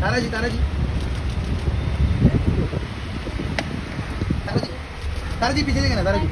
तारा जी तारा जी तारा जी तारा जी पीछे देखे ना तारा जी